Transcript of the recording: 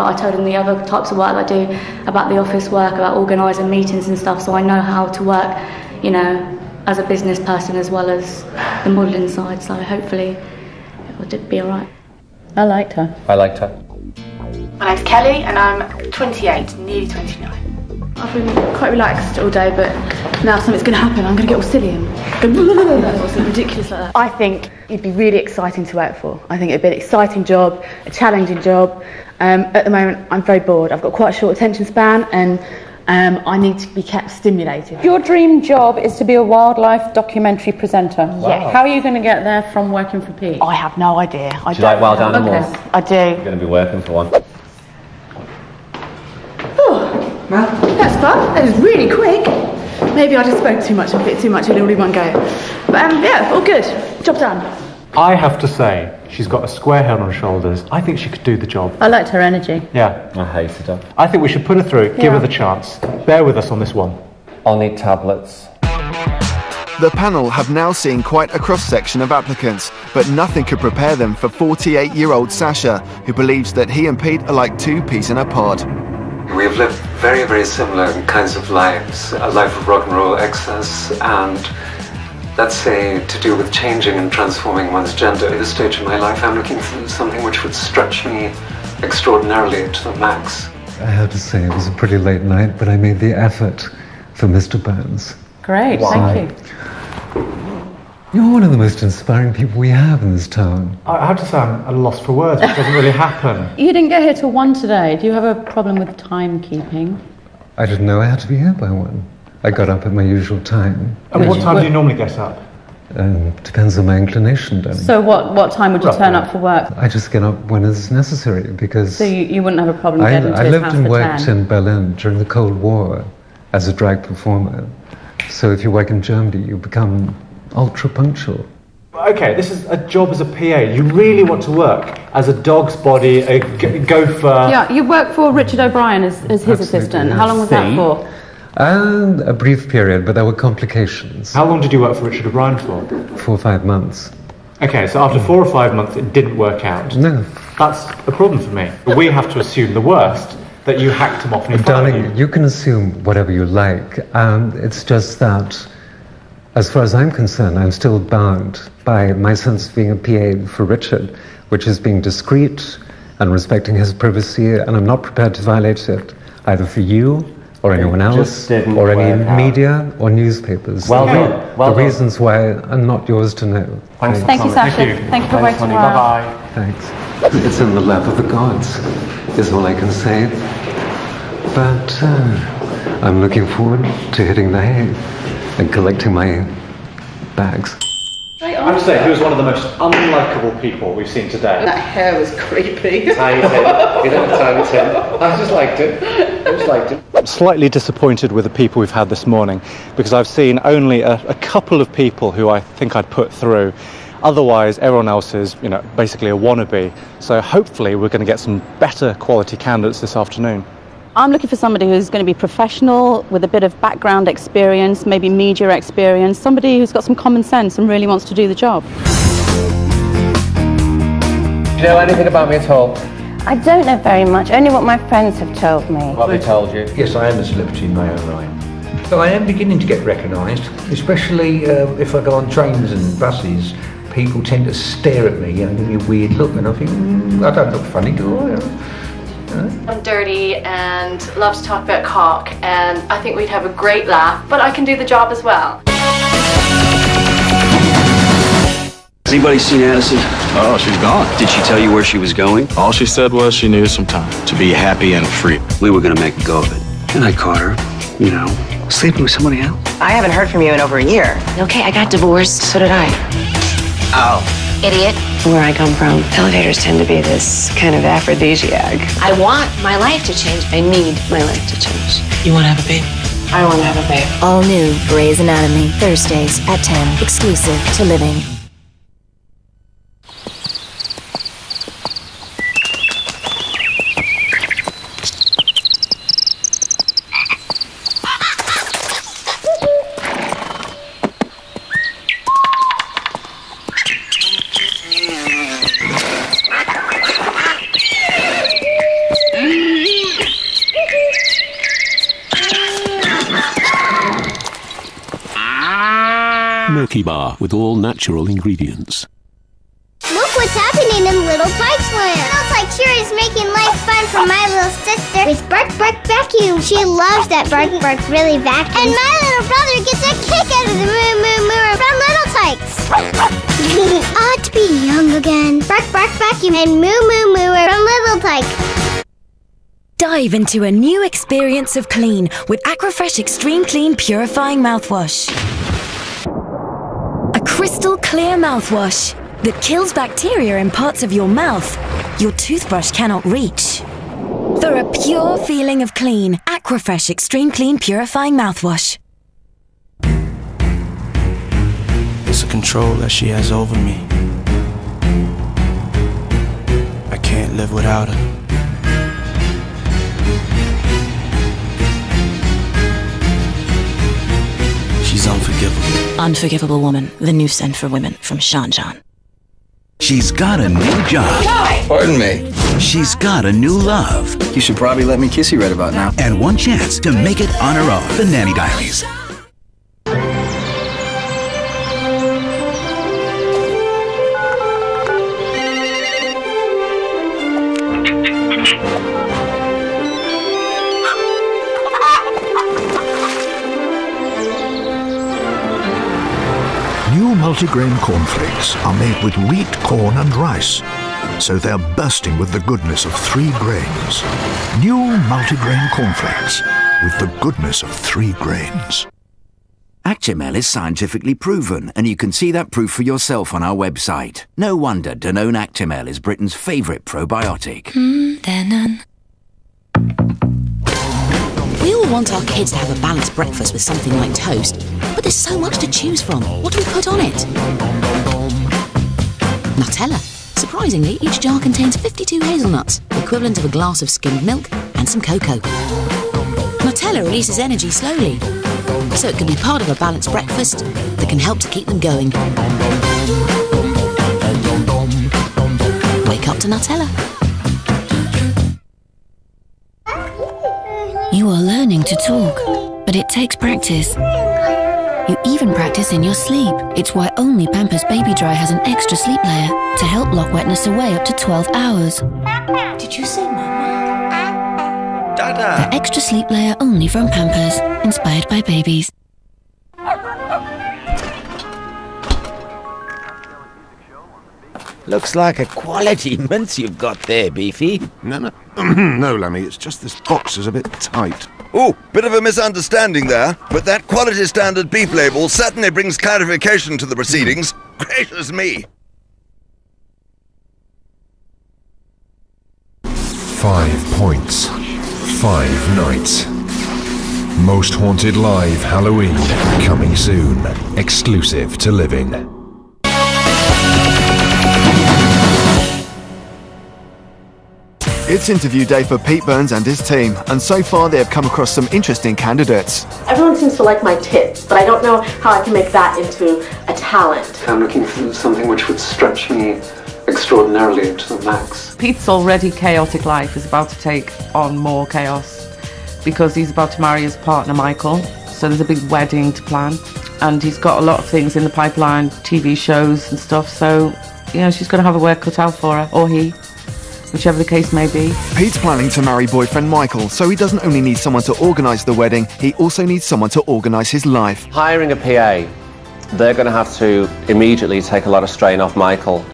I told him the other types of work I do about the office work, about organising meetings and stuff, so I know how to work, you know, as a business person as well as the modelling side, so hopefully it will be alright. I liked her. I liked her. My name's Kelly and I'm 28, nearly 29. I've been quite relaxed all day, but now something's going to happen. I'm going to get all silly and go something ridiculous like that. I think it'd be really exciting to work for. I think it'd be an exciting job, a challenging job. Um, at the moment, I'm very bored. I've got quite a short attention span and um, I need to be kept stimulated. Your dream job is to be a wildlife documentary presenter. Yes. How are you going to get there from working for Pete? I have no idea. I Do you like wild animals? Okay. I do. You're going to be working for one. Oh, well, That's fun. That was really quick. Maybe I just spoke too much, a bit too much in all in one go. But um, yeah, all good. Job done. I have to say, she's got a square head on her shoulders. I think she could do the job. I liked her energy. Yeah. I hated her. I think we should put her through, give her the chance. Bear with us on this one. I'll need tablets. The panel have now seen quite a cross section of applicants, but nothing could prepare them for 48 year old Sasha, who believes that he and Pete are like two peas in a pod. We have lived very, very similar kinds of lives. A life of rock and roll excess and let's say to do with changing and transforming one's gender. At this stage in my life I'm looking for something which would stretch me extraordinarily to the max. I have to say, it was a pretty late night, but I made the effort for Mr. Burns. Great, Why? thank you. You're one of the most inspiring people we have in this town. I have to say, I'm at a loss for words. It doesn't really happen. You didn't get here till one today. Do you have a problem with timekeeping? I didn't know I had to be here by one. I got up at my usual time. And what time do you normally get up? Um, depends on my inclination, darling. So what, what time would you Roughly. turn up for work? I just get up when it's necessary because So you, you wouldn't have a problem I, getting to I lived and worked 10? in Berlin during the Cold War as a drag performer. So if you work in Germany, you become ultra punctual. Okay, this is a job as a PA. You really want to work as a dog's body, a g- gopher. Yeah, you work for Richard O'Brien as, as his Absolutely, assistant. yes. How long was that for? And a brief period, but there were complications. How long did you work for Richard O'Brien for? Four or five months. Okay, so after four or five months, it didn't work out. No, That's a problem for me. We have to assume the worst that you hacked him off and darling, you. you can assume whatever you like. Um, it's just that, as far as I'm concerned, I'm still bound by my sense of being a PA for Richard, which is being discreet and respecting his privacy, and I'm not prepared to violate it, either for you or anyone just else, didn't or any work out. media or newspapers. Well the, done, well the done. reasons why are not yours to know. Thanks Thank you. Sasha. Thank you. Thank you for Thanks, waiting honey. Bye-bye. Thanks. It's in the lap of the gods, is all I can say. But uh, I'm looking forward to hitting the hay and collecting my bags. I have to say, he was one of the most unlikable people we've seen today. That hair was creepy. Tiny Tim. You know, Tiny Tim. I just liked it. I just liked it. I'm slightly disappointed with the people we've had this morning because I've seen only a, a couple of people who I think I'd put through. Otherwise, everyone else is, you know, basically a wannabe. So hopefully, we're going to get some better quality candidates this afternoon. I'm looking for somebody who's going to be professional with a bit of background experience, maybe media experience, somebody who's got some common sense and really wants to do the job. Do you know anything about me at all? I don't know very much, only what my friends have told me. What they told you? Yes, I am a celebrity in my own right. So I am beginning to get recognised, especially uh, if I go on trains and buses. People tend to stare at me and give me a weird look, and I think, mm, I don't look funny, do I? I'm dirty and love to talk about cock and I think we'd have a great laugh, but I can do the job as well. Anybody seen Addison? Oh, she's gone. Did she tell you where she was going? All she said was she needed some time to be happy and free. We were gonna make a go of it. And I caught her, you know, sleeping with somebody else. I haven't heard from you in over a year. Okay, I got divorced. So did I. Oh Idiot. Where I come from, elevators tend to be this kind of aphrodisiac. I want my life to change. I need my life to change. You want to have a baby? I want to have a baby. All new Grey's Anatomy, Thursdays at 10, exclusive to Living. Milky Bar with all natural ingredients. Look what's happening in Little Tikes Land. Little Tyke sure is making life fun for my little sister with Bark Bark Vacuum. She loves that Bark Bark really vacuum. And my little brother gets a kick out of the moo moo moo from Little Tikes. Ought to be young again. Bark Bark Vacuum and moo moo moo from Little Tyke. Dive into a new experience of clean with Aquafresh Extreme Clean Purifying Mouthwash. Crystal clear mouthwash that kills bacteria in parts of your mouth your toothbrush cannot reach. For a pure feeling of clean, Aquafresh Extreme Clean Purifying Mouthwash. It's a control that she has over me. I can't live without her. Unforgivable. Unforgivable Woman, the new scent for women from Sean John. She's got a new job. Pardon me. She's got a new love. You should probably let me kiss you right about now. And one chance to make it on her own. The Nanny Diaries. New multigrain cornflakes are made with wheat, corn and rice, so they're bursting with the goodness of three grains. New multigrain cornflakes with the goodness of three grains. Actimel is scientifically proven, and you can see that proof for yourself on our website. No wonder Danone Actimel is Britain's favourite probiotic. Hmm, we all want our kids to have a balanced breakfast with something like toast, but there's so much to choose from. What do we put on it? Nutella. Surprisingly, each jar contains 52 hazelnuts, equivalent of a glass of skimmed milk, and some cocoa. Nutella releases energy slowly, so it can be part of a balanced breakfast that can help to keep them going. Wake up to Nutella. You are learning to talk, but it takes practice. You even practice in your sleep. It's why only Pampers Baby Dry has an extra sleep layer to help lock wetness away up to 12 hours. Did you say Mama? Dada! The extra sleep layer only from Pampers, inspired by babies. Looks like a quality mince you've got there, Beefy. No, no, no, Lemmy. It's just this box is a bit tight. Oh, bit of a misunderstanding there, but that quality standard beef label certainly brings clarification to the proceedings. Gracious me! Five points. Five nights. Most Haunted Live Halloween coming soon. Exclusive to Living. It's interview day for Pete Burns and his team, and so far they have come across some interesting candidates. Everyone seems to like my tits, but I don't know how I can make that into a talent. I'm looking for something which would stretch me extraordinarily to the max. Pete's already chaotic life is about to take on more chaos because he's about to marry his partner Michael. So there's a big wedding to plan, and he's got a lot of things in the pipeline, TV shows and stuff. So, you know, she's going to have a work cut out for her, or he, whichever the case may be. Pete's planning to marry boyfriend Michael, so he doesn't only need someone to organise the wedding, he also needs someone to organise his life. Hiring a PA, they're going to have to immediately take a lot of strain off Michael.